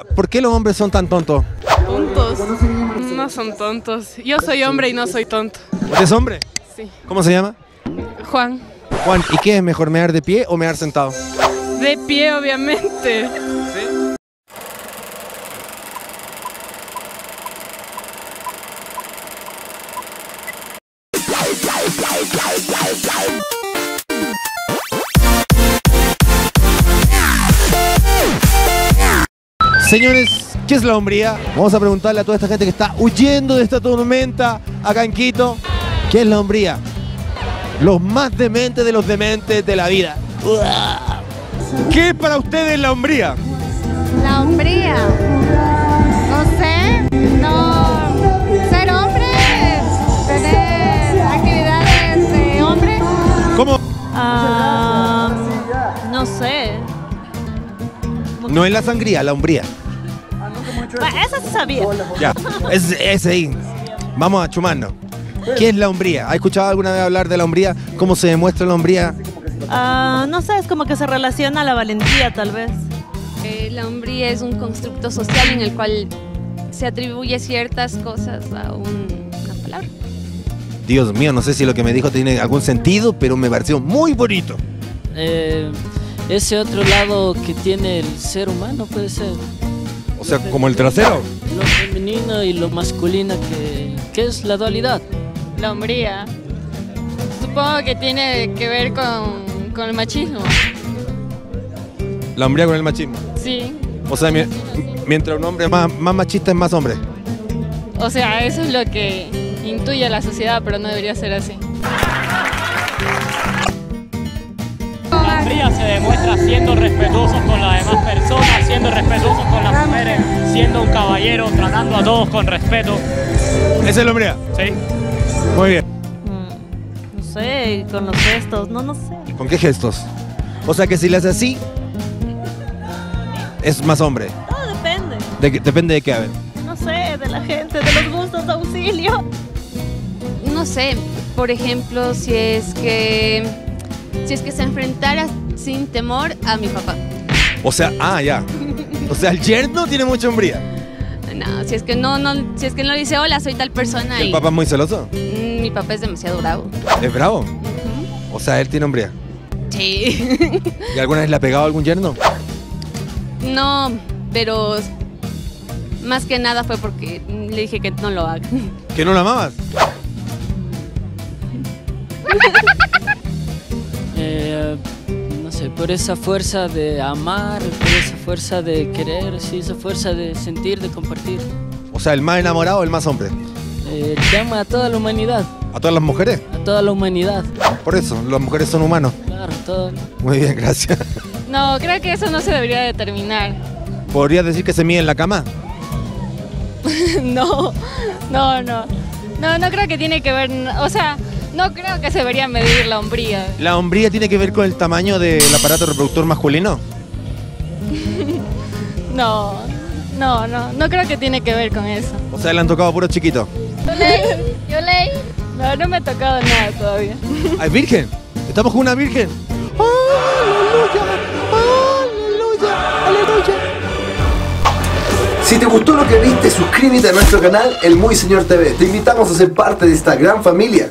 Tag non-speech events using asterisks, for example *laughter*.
¿Por qué los hombres son tan tontos? Tontos. No son tontos. Yo soy hombre y no soy tonto. ¿Usted es hombre? Sí. ¿Cómo se llama? Juan. Juan, ¿y qué es mejor, mear de pie o mear sentado? De pie, obviamente. Señores, ¿qué es la hombría? Vamos a preguntarle a toda esta gente que está huyendo de esta tormenta acá en Quito. ¿Qué es la hombría? Los más dementes de los dementes de la vida. ¿Qué es para ustedes la hombría? La hombría. No sé. No. Ser hombre. Tener actividades de hombre. ¿Cómo? Ah, no sé. No es la sangría, la hombría. Ah, Esa sí sabía. Ya, es, ese ahí. Vamos a chumarnos. ¿Qué es la hombría? ¿Ha escuchado alguna vez hablar de la hombría? ¿Cómo se demuestra la hombría? Ah, no sé, es como que se relaciona a la valentía, tal vez. Eh, la hombría es un constructo social en el cual se atribuye ciertas cosas a un- una palabra. Dios mío, no sé si lo que me dijo tiene algún sentido, pero me pareció muy bonito. Eh, ese otro lado que tiene el ser humano puede ser O sea, como el trasero. lo femenino y lo masculino que, que es la dualidad. La hombría. Supongo que tiene que ver con, con el machismo. La hombría con el machismo. Sí. O sea, mi- mientras un hombre más, más machista es más hombre. O sea, eso es lo que intuye la sociedad, pero no debería ser así. La hombría se demuestra siendo respetuosos con las demás personas, siendo respetuosos con las mujeres, siendo un caballero, tratando a todos con respeto. ¿Esa es la hombría? ¿sí? Muy bien. Mm, no sé, con los gestos, no, no sé. ¿Con qué gestos? O sea que si le hace así, es más hombre. Todo depende. De depende de qué, a ver. No sé, de la gente, de los gustos de auxilio. No sé, por ejemplo, si es que si es que se enfrentara sin temor a mi papá. O sea, ah, ya. O sea, el yerno tiene mucha hombría. No, si es que no, no, si es que no dice hola, soy tal persona ¿El y papá es muy celoso? Mm, mi papá es demasiado bravo. ¿Es bravo? O sea, él tiene hombría. Sí. ¿Y alguna vez le ha pegado a algún yerno? no, pero más que nada fue porque le dije que no lo haga. ¿Que no lo amabas? *laughs* Sé, por esa fuerza de amar, por esa fuerza de querer, sí, esa fuerza de sentir, de compartir. O sea, el más enamorado, el más hombre. Eh, llama a toda la humanidad, ¿A todas las mujeres? a toda la humanidad. Por eso, las mujeres son humanos. Claro, todo. Muy bien, gracias. No, creo que eso no se debería determinar. ¿Podrías decir que se mide en la cama? *laughs* no, no, no. No, no creo que tiene que ver, o sea, no creo que se debería medir la hombría. ¿La hombría tiene que ver con el tamaño del aparato reproductor masculino? *laughs* No, no, no, no creo que tiene que ver con eso. O sea, le han tocado puro chiquito. Yo leí, yo leí. No, no me ha tocado nada todavía. ¡Ay, virgen! ¡Estamos con una virgen! ¡Aleluya! ¡Aleluya! Si te gustó lo que viste, suscríbete a nuestro canal El Muy Señor TV. Te invitamos a ser parte de esta gran familia.